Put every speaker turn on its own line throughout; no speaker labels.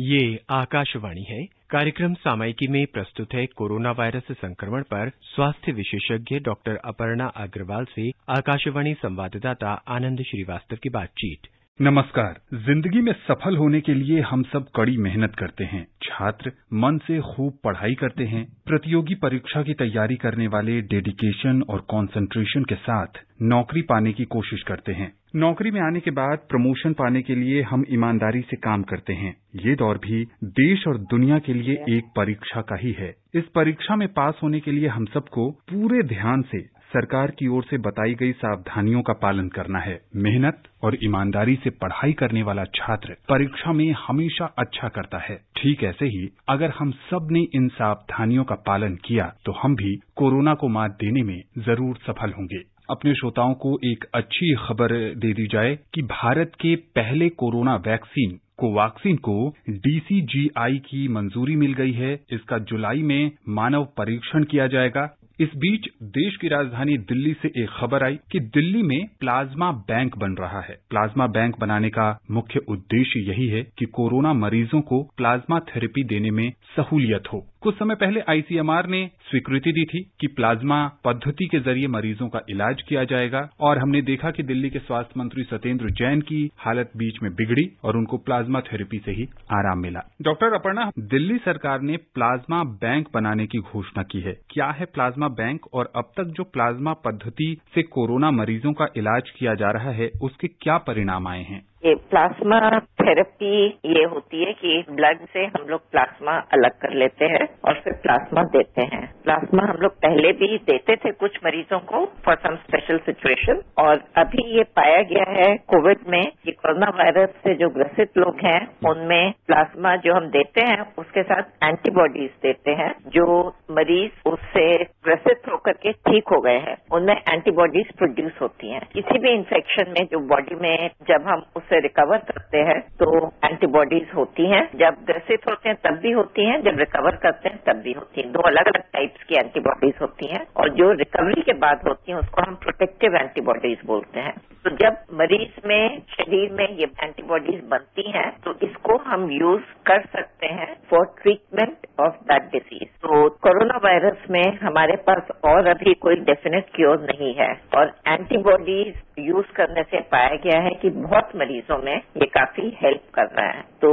ये आकाशवाणी है। कार्यक्रम सामायिकी में प्रस्तुत है कोरोना वायरस संक्रमण पर स्वास्थ्य विशेषज्ञ डॉक्टर अपर्णा अग्रवाल से आकाशवाणी संवाददाता आनंद श्रीवास्तव की बातचीत।
नमस्कार। ज़िंदगी में सफल होने के लिए हम सब कड़ी मेहनत करते हैं। छात्र मन से खूब पढ़ाई करते हैं। प्रतियोगी परीक्षा की तैयारी करने वाले डेडिकेशन और कंसंट्रेशन के साथ नौकरी पाने की कोशिश करते हैं। नौकरी में आने के बाद प्रमोशन पाने के लिए हम ईमानदारी से काम करते हैं। ये दौर भी देश और दुनिया के लिए एक परीक्षा का ही है। इस परीक्षा में पास होने के लिए हम सबको पूरे ध्यान से सरकार की ओर से बताई गई सावधानियों का पालन करना है। मेहनत और ईमानदारी से पढ़ाई करने वाला छात्र परीक्षा में हमेशा अच्छा करता है। ठीक ऐसे ही अगर हम सबने इन सावधानियों का पालन किया तो हम भी कोरोना को मात देने में ज़रूर सफल होंगे। अपने श्रोताओं को एक अच्छी खबर दे दी जाए कि भारत के पहले कोरोना वैक्सीन, कोवैक्सीन को डीसीजीआई की मंजूरी मिल गई है। इसका जुलाई में मानव परीक्षण किया जाएगा। इस बीच देश की राजधानी दिल्ली से एक खबर आई कि दिल्ली में प्लाज्मा बैंक बन रहा है। प्लाज्मा बैंक बनाने का मुख्य उद्देश्य यही है कि कोरोना मरीजों को प्लाज्मा थेरेपी देने में सहूलियत हो। कुछ समय पहले आईसीएमआर ने स्वीकृति दी थी कि प्लाज्मा पद्धति के ज़रिए मरीजों का इलाज किया जाएगा और हमने देखा कि दिल्ली के स्वास्थ्य मंत्री सत्येंद्र जैन की हालत बीच में बिगड़ी और उनको प्लाज्मा थेरेपी से ही आराम मिला। डॉक्टर अपर्णा, दिल्ली सरकार ने प्लाज्मा बैंक बनाने की घोषणा की है। क्या है प्लाज्मा बैंक और अब तक जो प्लाज्मा पद्धति से कोरोना मरीजों का इलाज किया जा रहा है, उसके क्या परिणाम आए हैं?
ये प्लाज्मा थेरेपी ये होती है कि ब्लड से हम लोग प्लाज्मा अलग कर लेते हैं और फिर प्लाज्मा देते हैं। प्लाज्मा हम लोग पहले भी देते थे कुछ मरीजों को फॉर सम स्पेशल सिचुएशन और अभी ये पाया गया है कोविड में कि कोरोना वायरस से जो ग्रसित लोग हैं, उनमें प्लाज्मा जो हम देते हैं, उसके साथ एंटीबॉडीज देते हैं, जो मरीज़ उससे ग्रसित होकर के ठीक हो गए हैं। उनमें एंटीबॉडीज प्रोड्यूस होती हैं। किसी भी इन्फेक्शन में जो बॉडी में जब हम उससे रिकवर करते हैं तो एंटीबॉडीज होती हैं। जब ग्रसित होते हैं, तब भी होती हैं, जब रिकवर करते हैं, तब भी होती हैं। दो अलग अलग टाइप्स की एंटीबॉडीज होती हैं, और जो रिकवरी के बाद होती हैं, उसको हम प्रोटेक्टिव एंटीबॉडीज बोलते हैं। तो जब मरीज़ में, शरीर में ये एंटीबॉडीज बनती हैं तो इसको हम यूज़ कर सकते हैं for treatment of that disease तो कोरोना वायरस में हमारे पास और अभी कोई डेफिनेट क्योर नहीं है, और एंटीबॉडीज यूज़ करने से पाया गया है कि बहुत मरीजों में ये काफ़ी हेल्प कर रहा है। तो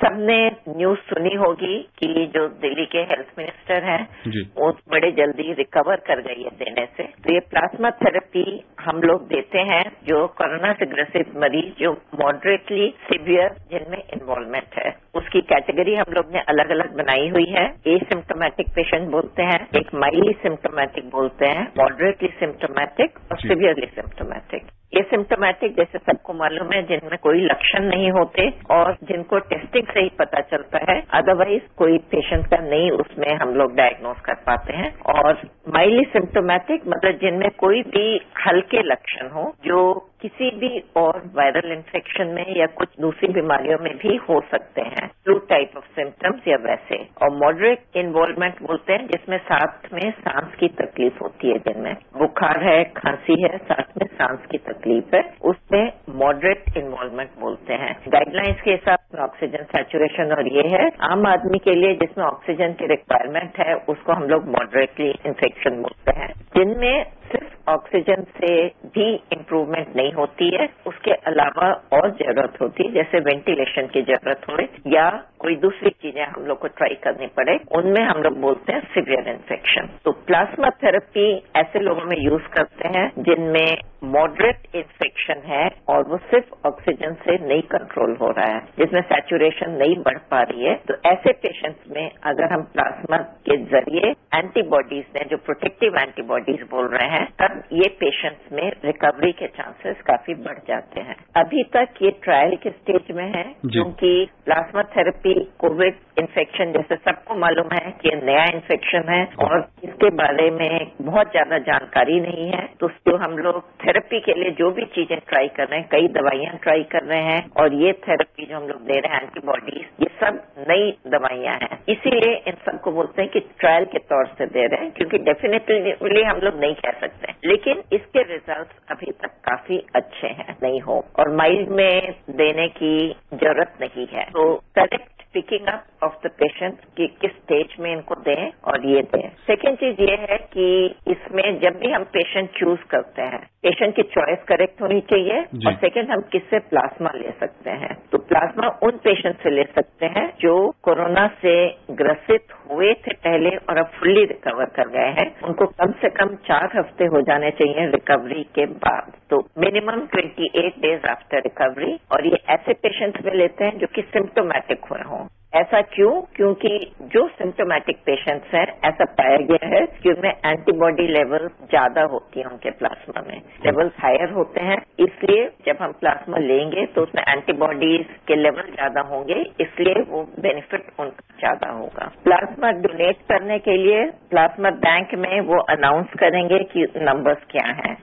सबने न्यूज़ सुनी होगी कि जो दिल्ली के हेल्थ मिनिस्टर हैं वो बड़े जल्दी रिकवर कर गई है देने से। तो ये प्लाज्मा थेरेपी हम लोग देते हैं जो कोरोना से ग्रसित मरीज़ जो मॉडरेटली सिवियर जिनमें इन्वॉल्वमेंट है। उसकी कैटेगरी हम लोग ने अलग अलग बनाई हुई है। ए सिम्टोमेटिक पेशेंट बोलते हैं एक माइली सिम्टोमेटिक बोलते हैं मॉडरेटली सिम्टोमेटिक और सिवियरली सिम्टोमेटिक ये सिम्टोमेटिक जैसे सबको मालूम है, जिनमें कोई लक्षण नहीं होते और जिनको टेस्टिंग से ही पता चलता है अदरवाइज़ कोई पेशेंट का नहीं उसमें हम लोग डायग्नोज कर पाते हैं। और माइली सिम्टोमेटिक मतलब जिनमें कोई भी हल्के लक्षण हो, जो किसी भी और वायरल इन्फेक्शन में या कुछ दूसरी बीमारियों में भी हो सकते हैं। फ्लू टाइप ऑफ़ सिम्टम्स या वैसे। और मॉडरेट इन्वॉल्वमेंट बोलते हैं, जिसमें साथ में सांस की तकलीफ़ होती है जिनमें बुखार है, खांसी है, साथ में सांस की तकलीफ़ है। उसमें मॉडरेट इन्वॉल्वमेंट बोलते हैं। गाइडलाइंस के हिसाब से ऑक्सीजन सैचुरेशन और ये है। आम आदमी के लिए जिसमें ऑक्सीजन की रिक्वायरमेंट है, उसको हम लोग मॉडरेटली इन्फेक्शन बोलते हैं। जिनमें सिर्फ़ ऑक्सीजन से भी इम्प्रूवमेंट नहीं होती है। उसके अलावा और ज़रूरत होती है, जैसे वेंटिलेशन की ज़रूरत हो या कोई दूसरी चीज़ें हम लोग को ट्राई करनी पड़े उनमें हम लोग बोलते हैं सिवियर इन्फेक्शन तो प्लाज्मा थेरेपी ऐसे लोगों में यूज़ करते हैं जिनमें मॉडरेट इन्फेक्शन है और वो सिर्फ़ ऑक्सीजन से नहीं कंट्रोल हो रहा है जिसमें सैचुरेशन नहीं बढ़ पा रही है. तो ऐसे पेशेंट्स में अगर हम प्लाज्मा के ज़रिए एंटीबॉडीज ने जो प्रोटेक्टिव एंटीबॉडीज बोल रहे हैं तब ये पेशेंट्स में रिकवरी के चांसेस काफ़ी बढ़ जाते हैं. अभी तक ये ट्रायल के स्टेज में है? क्योंकि प्लाज्मा थेरेपी कोविड इन्फेक्शन जैसे सबको मालूम है कि नया इन्फेक्शन है और इसके बारे में बहुत ज़्यादा जानकारी नहीं है। तो जो हम लोग थेरेपी के लिए जो भी चीज़ें ट्राई कर रहे हैं, कई दवाइयाँ ट्राई कर रहे हैं और ये थेरेपी जो हम लोग दे रहे हैं एंटीबॉडीज ये सब नई दवाइयाँ हैं। इसीलिए इन सबको बोलते हैं कि ट्रायल के तौर से दे रहे हैं, क्योंकि डेफिनेटली हम लोग नहीं कह सकते। लेकिन इसके रिज़ल्ट अभी तक काफ़ी अच्छे हैं, नहीं हो। और माइल्ड में देने की ज़रूरत नहीं है। तो correct picking up of the patient कि किस स्टेज में इनको दें और ये दें। सेकेंड चीज़ ये है कि इसमें जब भी हम पेशेंट चूज़ करते हैं पेशेंट की चॉइस करेक्ट होनी चाहिए और सेकेंड हम किससे प्लाज्मा ले सकते हैं? तो प्लाज्मा उन पेशेंट से ले सकते हैं जो कोरोना से ग्रसित हुए थे पहले और अब फुल्ली रिकवर कर गए हैं। उनको कम से कम चार हफ़्ते हो जाने चाहिए रिकवरी के बाद। तो मिनिमम 28 डेज़ आफ्टर रिकवरी और ये ऐसे पेशेंट्स में लेते हैं जो कि सिम्टोमेटिक हुए हों। ऐसा क्यों? क्योंकि जो सिम्टोमेटिक पेशेंट्स हैं ऐसा पाया गया है कि उनमें एंटीबॉडी लेवल ज़्यादा होती है उनके प्लाज्मा में। लेवल्स हायर होते हैं इसलिए जब हम प्लाज्मा लेंगे तो उसमें एंटीबॉडीज के लेवल ज़्यादा होंगे इसलिए वो बेनिफिट उनका ज़्यादा होगा। प्लाज्मा डोनेट करने के लिए प्लाज्मा बैंक में वो अनाउंस करेंगे कि नंबर्स क्या हैं।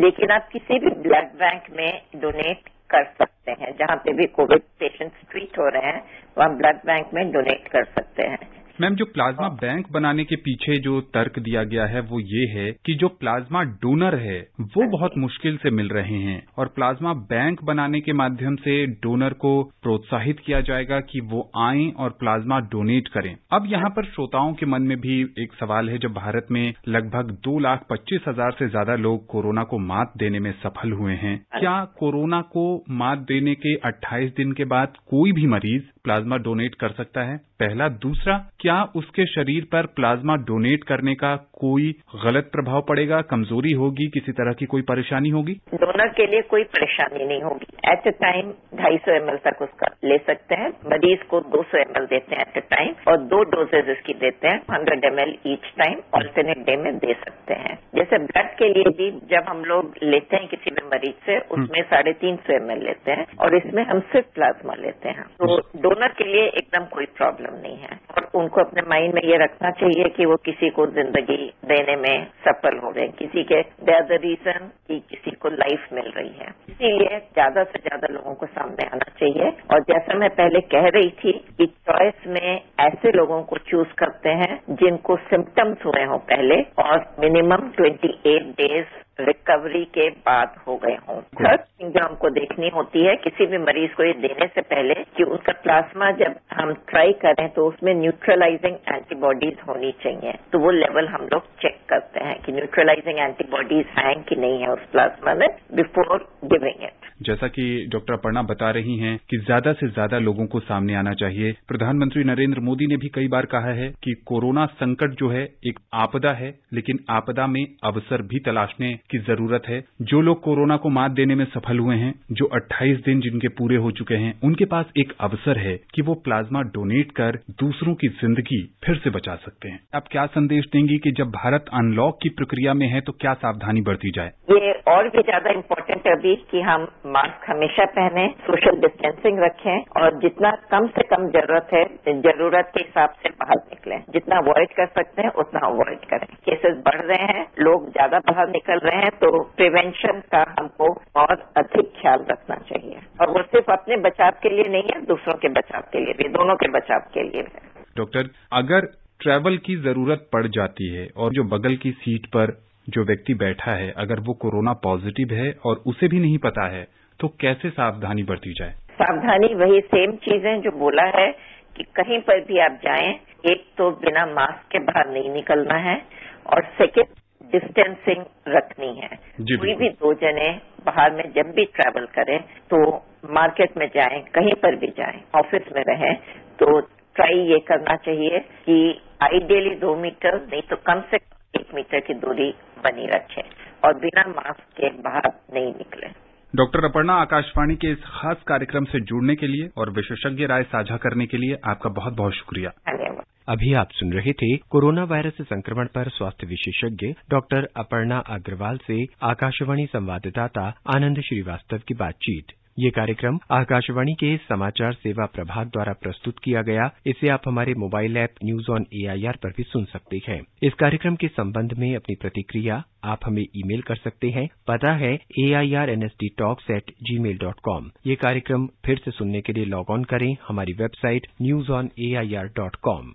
लेकिन आप किसी भी ब्लड बैंक में डोनेट कर सकते हैं। जहाँ पे भी कोविड पेशेंट्स ट्रीट हो रहे हैं वहाँ ब्लड बैंक में डोनेट कर सकते हैं।
मैम जो प्लाज्मा बैंक बनाने के पीछे जो तर्क दिया गया है वो ये है कि जो प्लाज्मा डोनर है वो बहुत मुश्किल से मिल रहे हैं और प्लाज्मा बैंक बनाने के माध्यम से डोनर को प्रोत्साहित किया जाएगा कि वो आए और प्लाज्मा डोनेट करें। अब यहाँ पर श्रोताओं के मन में भी एक सवाल है जब भारत में लगभग दो लाख पच्चीस हज़ार से ज़्यादा लोग कोरोना को मात देने में सफल हुए हैं क्या कोरोना को मात देने के 28 दिन के बाद कोई भी मरीज़ प्लाज्मा डोनेट कर सकता है? पहला। दूसरा क्या उसके शरीर पर प्लाज्मा डोनेट करने का कोई गलत प्रभाव पड़ेगा कमज़ोरी होगी किसी तरह की कोई परेशानी होगी?
डोनर के लिए कोई परेशानी नहीं होगी। एट ए टाइम ढाई सौ एमएल तक उसका ले सकते हैं। मरीज़ को दो सौ एमएल देते हैं एट ए टाइम और दो डोजेज इसकी देते हैं hundred ML each time alternate day में दे सकते हैं। जैसे ब्लड के लिए भी जब हम लोग लेते हैं किसी भी मरीज़ से उसमें साढ़े तीन सौ एमएल लेते हैं और इसमें हम सिर्फ़ प्लाज्मा लेते हैं। तो डोनर के लिए एकदम कोई प्रॉब्लम नहीं है। और उनको अपने माइंड में ये रखना चाहिए कि वो किसी को ज़िंदगी देने में सफल हो गए। किसी के दे रीजन कि को लाइफ मिल रही है। इसीलिए ज़्यादा से ज़्यादा लोगों को सामने आना चाहिए। और जैसा मैं पहले कह रही थी कि चॉइस में ऐसे लोगों को चूज़ करते हैं जिनको सिम्टम्स हुए हों पहले और minimum twenty eight days recovery के बाद हो गए हों। थर्ड थिंग जो हमको देखनी होती है, किसी भी मरीज़ को ये देने से पहले कि उनका प्लाज्मा जब हम ट्राई करें तो उसमें न्यूट्रलाइजिंग एंटीबॉडीज होनी चाहिए। तो वो लेवल हम लोग चेक करते हैं कि न्यूट्रलाइजिंग एंटीबॉडीज हैं कि नहीं है उस प्लाज्मा में बिफोर गिविंग इट
जैसा कि डॉक्टर अपर्णा बता रही हैं कि ज़्यादा से ज़्यादा लोगों को सामने आना चाहिए। प्रधानमंत्री नरेंद्र मोदी ने भी कई बार कहा है कि कोरोना संकट जो है एक आपदा है लेकिन आपदा में अवसर भी तलाशने की ज़रूरत है। जो लोग कोरोना को मात देने में सफल हुए हैं जो 28 दिन जिनके पूरे हो चुके हैं उनके पास एक अवसर है कि वो प्लाज्मा डोनेट कर दूसरों की ज़िंदगी फिर से बचा सकते हैं। आप क्या संदेश देंगी कि जब भारत अनलॉक की प्रक्रिया में है तो क्या सावधानी बरती जाए?
ये और भी ज़्यादा इम्पोर्टेंट है अभी कि हम मास्क हमेशा पहने सोशल डिस्टेंसिंग रखें और जितना कम से कम ज़रूरत है, ज़रूरत के हिसाब से बाहर निकलें। जितना अवॉइड कर सकते हैं, उतना अवॉइड करें। केसेस बढ़ रहे हैं, लोग ज़्यादा बाहर निकल रहे हैं तो प्रिवेंशन का हमको और अधिक ख्याल रखना चाहिए। और वो सिर्फ़ अपने बचाव के लिए नहीं है, दूसरों के बचाव के लिए भी, दोनों के बचाव के लिए है
डॉक्टर अगर ट्रैवल की ज़रूरत पड़ जाती है और जो बगल की सीट पर जो व्यक्ति बैठा है अगर वो कोरोना पॉजिटिव है और उसे भी नहीं पता है तो कैसे सावधानी बरती जाए?
सावधानी वही सेम चीज़ है जो बोला है कि कहीं पर भी आप जाएँ एक तो बिना मास्क के बाहर नहीं निकलना है और सेकेंड डिस्टेंसिंग रखनी है। कोई भी दो जने बाहर में जब भी ट्रैवल करें तो मार्केट में जाएँ कहीं पर भी जाएँ ऑफ़िस में रहें तो ट्राई ये करना चाहिए कि आइडियली दो मीटर नहीं तो कम से कम एक मीटर की दूरी बनी रखें और बिना मास्क के बाहर नहीं निकले।
डॉक्टर अपर्णा आकाशवाणी के इस खास कार्यक्रम से जुड़ने के लिए और विशेषज्ञ राय साझा करने के लिए आपका बहुत बहुत शुक्रिया।
धन्यवाद।
अभी आप सुन रहे थे कोरोना वायरस संक्रमण पर स्वास्थ्य विशेषज्ञ डॉक्टर अपर्णा अग्रवाल से आकाशवाणी संवाददाता आनंद श्रीवास्तव की बातचीत। ये कार्यक्रम आकाशवाणी के समाचार सेवा प्रभाग द्वारा प्रस्तुत किया गया। इसे आप हमारे mobile app news on AIR पर भी सुन सकते हैं। इस कार्यक्रम के संबंध में अपनी प्रतिक्रिया आप हमें ईमेल कर सकते हैं। पता है A I R N S D talks at gmail dot com ये कार्यक्रम फिर से सुनने के लिए लॉग ऑन करें हमारी website news on A I R dot com